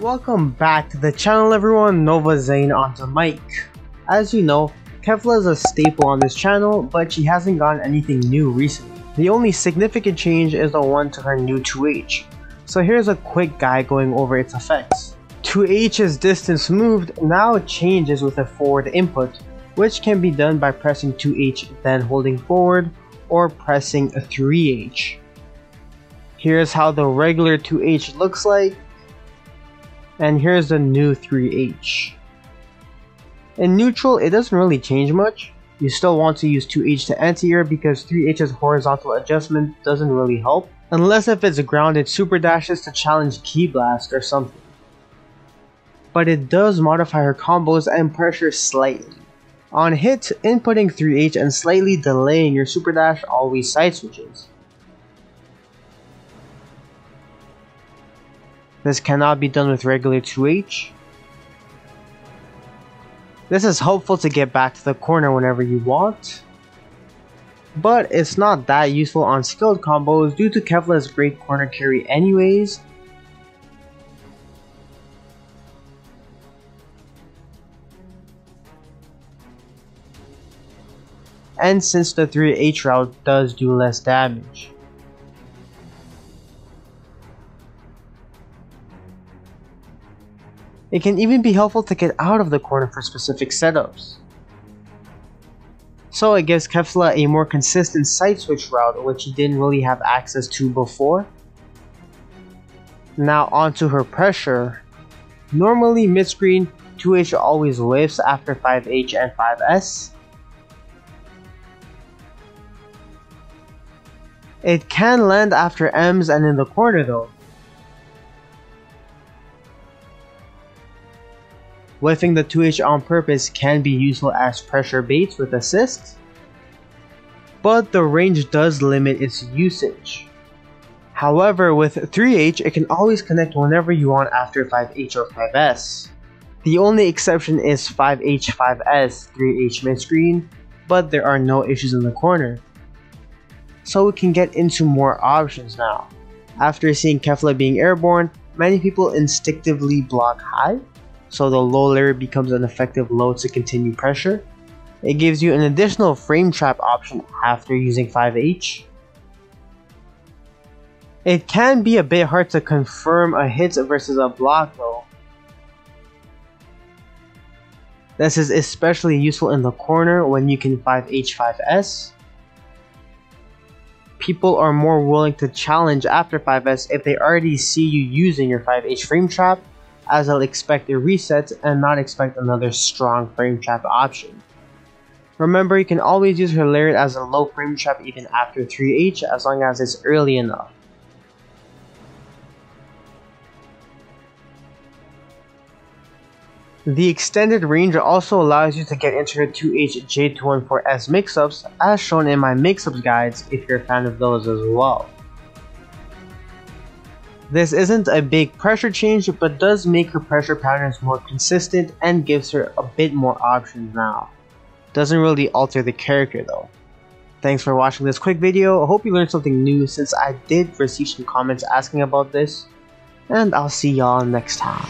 Welcome back to the channel everyone, NovaZayn onto mic. As you know, Kefla is a staple on this channel, but she hasn't gotten anything new recently. The only significant change is the one to her new 2H. So here's a quick guide going over its effects. 2H's distance moved now changes with a forward input, which can be done by pressing 2H then holding forward or pressing a 3H. Here's how the regular 2H looks like, and here's the new 3H. In neutral, it doesn't really change much. You still want to use 2H to anti-air because 3H's horizontal adjustment doesn't really help, unless if it's grounded super dashes to challenge Ki Blast or something. But it does modify her combos and pressure slightly. On hit, inputting 3H and slightly delaying your super dash always side switches. This cannot be done with regular 2H. This is helpful to get back to the corner whenever you want. But it's not that useful on skilled combos due to Kefla's great corner carry anyways. And since the 3H route does do less damage. It can even be helpful to get out of the corner for specific setups. So it gives Kefla a more consistent side switch route which he didn't really have access to before. Now onto her pressure. Normally mid-screen, 2H always lifts after 5H and 5S. It can land after M's and in the corner though. Whiffing the 2H on purpose can be useful as pressure baits with assists, but the range does limit its usage. However, with 3H, it can always connect whenever you want after 5H or 5S. The only exception is 5H, 5S, 3H mid-screen, but there are no issues in the corner. So we can get into more options now. After seeing Kefla being airborne, many people instinctively block high, so the low layer becomes an effective load to continue pressure. It gives you an additional frame trap option after using 5H. It can be a bit hard to confirm a hit versus a block though. This is especially useful in the corner when you can 5H 5S. People are more willing to challenge after 5S if they already see you using your 5H frame trap as I'll expect a reset and not expect another strong frame trap option. Remember, you can always use her lariat as a low frame trap even after 3H as long as it's early enough. The extended range also allows you to get into the 2H J214S mix-ups as shown in my mix-ups guides if you're a fan of those as well. This isn't a big pressure change, but does make her pressure patterns more consistent and gives her a bit more options now. Doesn't really alter the character though. Thanks for watching this quick video, I hope you learned something new since I did receive some comments asking about this, and I'll see y'all next time.